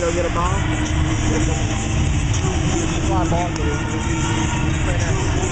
go get a ball. Why I bought the